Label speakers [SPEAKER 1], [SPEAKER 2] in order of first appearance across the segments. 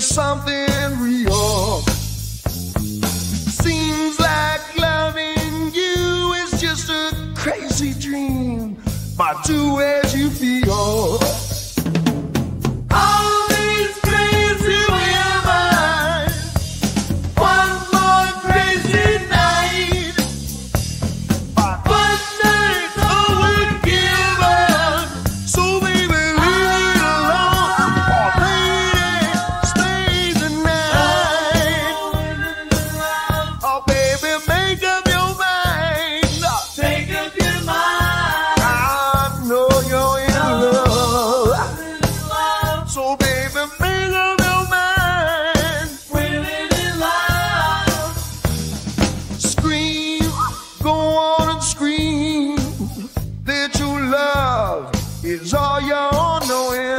[SPEAKER 1] something real. Seems like loving you is just a crazy dream. But do as you feel. is all you're knowing.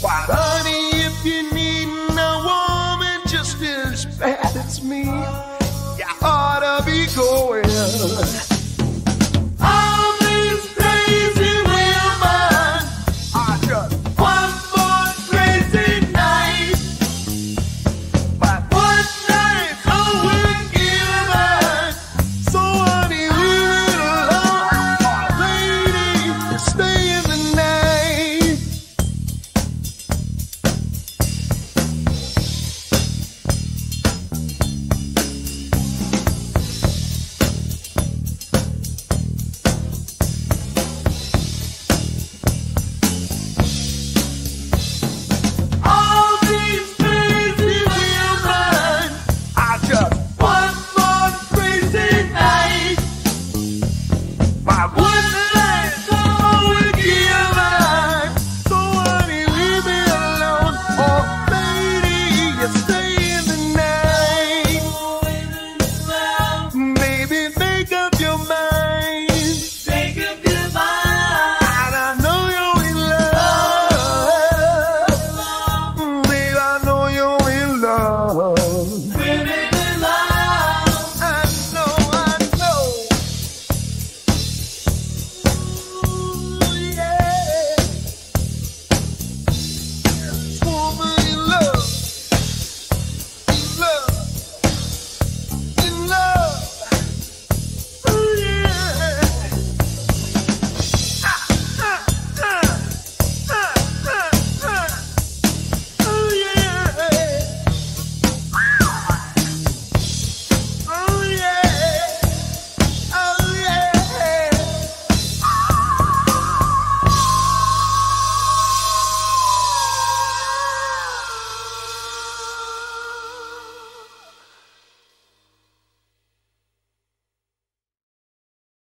[SPEAKER 1] Why, honey, if you need a woman just as bad as me, you ought to be going.